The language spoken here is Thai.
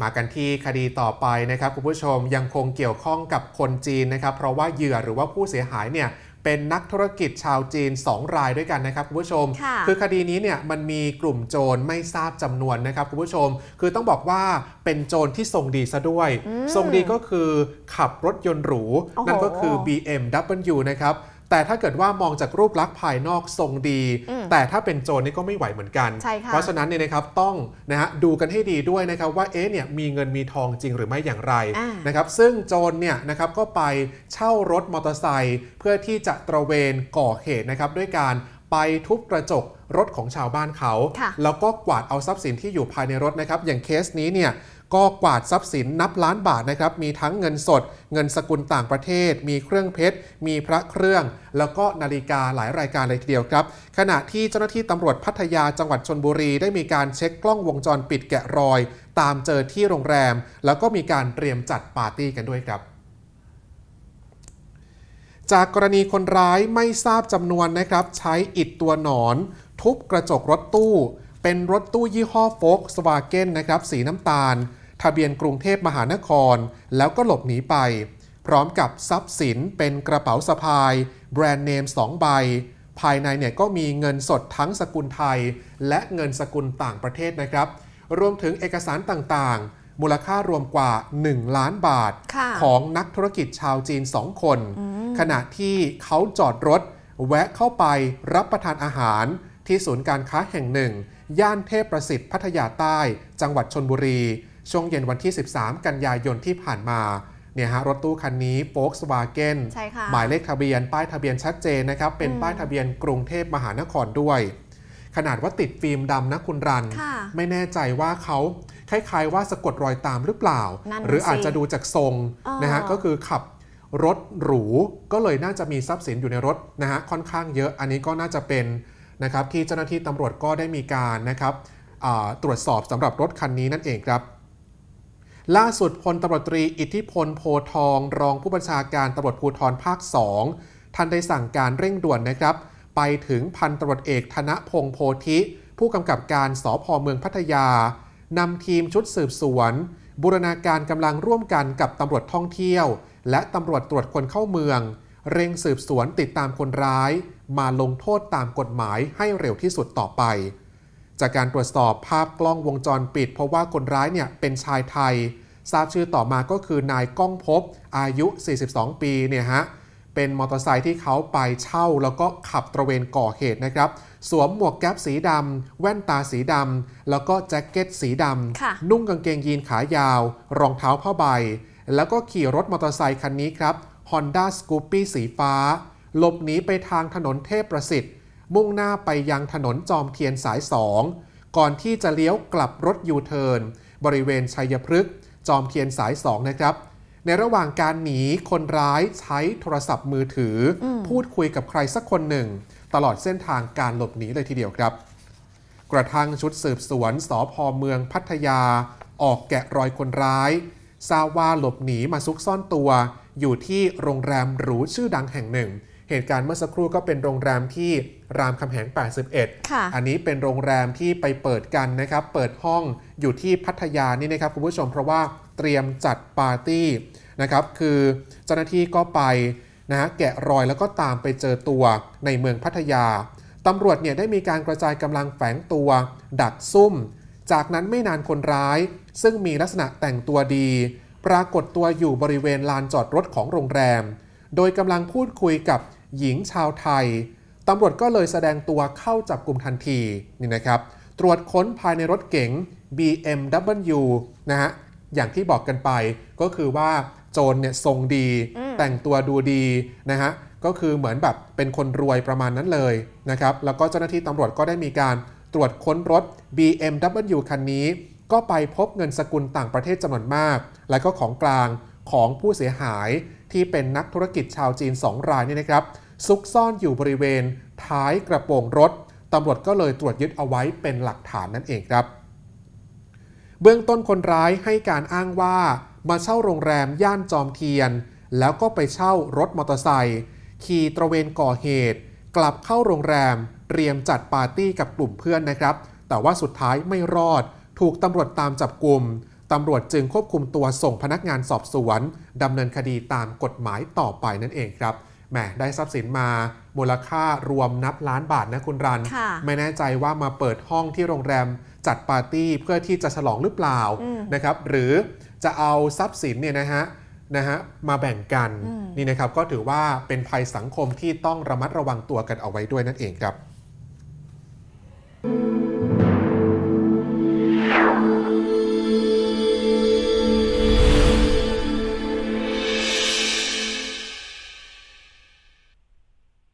มากันที่คดีต่อไปนะครับคุณผู้ชมยังคงเกี่ยวข้องกับคนจีนนะครับ เพราะว่าเหยื่อหรือว่าผู้เสียหายเนี่ยเป็นนักธุรกิจชาวจีน 2 รายด้วยกันนะครับคุณผู้ชมค่ะอคดีนี้เนี่ยมันมีกลุ่มโจรไม่ทราบจำนวนนะครับคุณผู้ชม คือต้องบอกว่าเป็นโจรที่ทรงดีซะด้วย ทรงดีก็คือขับรถยนต์หรูโอ้โหนั่นก็คือ BMW นะครับ แต่ถ้าเกิดว่ามองจากรูปลักษณ์ภายนอกทรงดีอืมแต่ถ้าเป็นโจรนี่ก็ไม่ไหวเหมือนกันใช่ค่ะเพราะฉะนั้นเนี่ยนะครับต้องนะฮะดูกันให้ดีด้วยนะครับว่าเอ๊ะเนี่ยมีเงินมีทองจริงหรือไม่อย่างไรอ่านะครับซึ่งโจรเนี่ยนะครับก็ไปเช่ารถมอเตอร์ไซค์เพื่อที่จะตระเวนก่อเหตุนะครับด้วยการไปทุบกระจกรถของชาวบ้านเขาค่ะแล้วก็กวาดเอาทรัพย์สินที่อยู่ภายในรถนะครับ อย่างเคสนี้เนี่ย ก็กวาดทรัพย์สินนับล้านบาทนะครับ มีทั้งเงินสด เงินสกุลต่างประเทศ มีเครื่องเพชร มีพระเครื่อง แล้วก็นาฬิกาหลายรายการเลยทีเดียวครับ ขณะที่เจ้าหน้าที่ตำรวจพัทยาจังหวัดชนบุรี ได้มีการเช็คกล้องวงจรปิดแกะรอย ตามเจอที่โรงแรม แล้วก็มีการเตรียมจัดปาร์ตี้กันด้วยครับจากกรณีคนร้ายไม่ทราบจำนวนนะครับ ใช้อิฐตัวหนอน ทุบกระจกรถตู้ เป็นรถตู้ยี่ห้อโฟกสวาเกนนะครับ สีน้ำตาล ทะเบียนกรุงเทพมหานคร แล้วก็หลบหนีไป พร้อมกับทรัพย์สินเป็นกระเป๋าสะพาย แบรนด์เนม 2 ใบ ภายในเนี่ยก็มีเงินสดทั้งสกุลไทย และเงินสกุลต่างประเทศนะครับ รวมถึงเอกสารต่างๆ มูลค่ารวมกว่า 1 ล้านบาทค่ะของนักธุรกิจชาวจีน 2 คน ขณะที่เขาจอดรถ แวะเข้าไปรับประทานอาหารที่ศูนย์การค้าแห่งหนึ่ง ย่านเทพประสิทธิ์พัทยาใต้ จังหวัดชนบุรี ช่วงเย็นวันที่ 13 กันยายนที่ผ่านมาเนี่ยฮะรถตู้คันนี้โฟกสวาเกนใช่ค่ะหมายเลขทะเบียน ป้ายทะเบียนชัดเจนนะครับ เป็นอืมป้ายทะเบียนกรุงเทพมหานครด้วย ขนาดว่าติดฟิล์มดำนะคุณรันค่ะไม่แน่ใจว่าเขาคล้ายๆว่าสะกดรอยตามหรือเปล่านั่นน่ะหรืออาจสิจะดูจากทรงอ๋อนะฮะก็คือขับรถหรูก็เลยน่าจะมีทรัพย์สินอยู่ในรถนะฮะค่อนข้างเยอะอันนี้ก็น่าจะเป็นนะครับที่เจ้าหน้าที่ตำรวจก็ได้มีการนะครับอ่าตรวจสอบสำหรับรถคันนี้นั่นเองครับ ล่าสุดพลตำรวจตรีอิทธิพลโพทอง รองผู้บัญชาการตำรวจภูธรภาค 2 ท่านได้สั่งการเร่งด่วนนะครับ ไปถึงพันตำรวจเอกธนพงษ์โพธิ ผู้กำกับการสพเมืองพัทยานำทีมชุดสืบสวน บูรณาการกำลังร่วมกันกับตำรวจท่องเที่ยว และตำรวจตรวจคนเข้าเมือง เร่งสืบสวนติดตามคนร้าย มาลงโทษตามกฎหมายให้เร็วที่สุดต่อไป จากการตรวจสอบภาพกล้องวงจรปิด เพราะว่าคนร้ายเนี่ยเป็นชายไทย ทราบชื่อต่อมาก็คือนายก้องภพอายุ 42 ปีเนี่ยฮะเป็นมอเตอร์ไซค์ที่เขาไปเช่า แล้วก็ขับตระเวนก่อเหตุนะครับ สวมหมวกแก๊ปสีดำแว่นตาสีดำแล้วก็แจ็คเก็ตสีดค่ะำนุ่งกางเกงยีนขายาว รองเท้าผ้าใบ แล้วก็ขี่รถมอเตอร์ไซคันนี้ครับ Honda Scoopy สีฟ้า หลบหนีไปทางถนนเทพประสิทธิ์ มุ่งหน้าไปยังถนนจอมเทียนสาย 2 ก่อนที่จะเลี้ยวกลับรถยูเทิร์นบริเวณชัยพฤกษ์จอมเทียนสาย 2 นะครับ ในระหว่างการหนีคนร้ายใช้โทรศัพท์มือถืออมพูดคุยกับใครสักคนหนึ่ง ตลอดเส้นทางการหลบหนีเลยทีเดียวครับ กระทั่งชุดสืบสวนสภเมืองพัทยา ออกแกะรอยคนร้ายทราบว่าหลบหนีมาซุกซ่อนตัว อยู่ที่โรงแรมหรูชื่อดังแห่งหนึ่ง เหตุการณ์เมื่อสักครู่ก็เป็นโรงแรมที่รามคำแหง 81ค่ะอันนี้เป็นโรงแรมที่ไปเปิดกันนะครับ เปิดห้องอยู่ที่พัทยานี่นะครับคุณผู้ชมเพราะว่าเตรียมจัดปาร์ตี้นะครับ คือเจ้าหน้าที่ก็ไปนะฮะแกะรอยแล้วก็ตามไปเจอตัวในเมืองพัทยาตำรวจเนี่ยได้มีการกระจายกำลังแฝงตัว ดักซุ่ม จากนั้นไม่นานคนร้าย ซึ่งมีลักษณะแต่งตัวดี ปรากฏตัวอยู่บริเวณลานจอดรถของโรงแรม โดยกำลังพูดคุยกับ หญิงชาวไทยตำรวจก็เลยแสดงตัวเข้าจับกลุ่มทันทีนี่นะครับ ตรวจค้นภายในรถเก๋ง BMW นะฮะอย่างที่บอกกันไปก็คือว่าโจรเนี่ยทรงดีอืมแต่งตัวดูดีนะฮะก็คือเหมือนแบบเป็นคนรวยประมาณนั้นเลยนะครับแล้วก็เจ้าหน้าที่ตำรวจก็ได้มีการตรวจค้นรถ BMW คันนี้ ก็ไปพบเงินสกุลต่างประเทศจำนวนมาก และก็ของกลางของผู้เสียหายที่เป็นนักธุรกิจชาวจีน 2 รายนี่นะครับ ซุกซ่อนอยู่บริเวณท้ายกระโปรงรถตำรวจก็เลยตรวจยึดเอาไว้เป็นหลักฐานนั่นเองครับ เบื้องต้นคนร้ายให้การอ้างว่ามาเช่าโรงแรมย่านจอมเทียน แล้วก็ไปเช่ารถมอเตอร์ไซค์ขี่ตระเวนก่อเหตุ กลับเข้าโรงแรม เตรียมจัดปาร์ตี้กับกลุ่มเพื่อนนะครับ แต่ว่าสุดท้ายไม่รอด ถูกตำรวจตามจับกลุ่มตำรวจจึงควบคุมตัวส่งพนักงานสอบสวนดำเนินคดีตามกฎหมายต่อไปนั่นเองครับ แหมได้ทรัพย์สินมามูลค่ารวมนับล้านบาทนะคุณรันค่ะไม่แน่ใจว่ามาเปิดห้องที่โรงแรมจัดปาร์ตี้เพื่อที่จะฉลองหรือเปล่าอืมนะครับ หรือจะเอาทรัพย์สินเนี่ยนะฮะนะฮะมาแบ่งกันอืมนี่นะครับก็ถือว่าเป็นภัยสังคมที่ต้องระมัดระวังตัวกันเอาไว้ด้วยนั่นเองครับ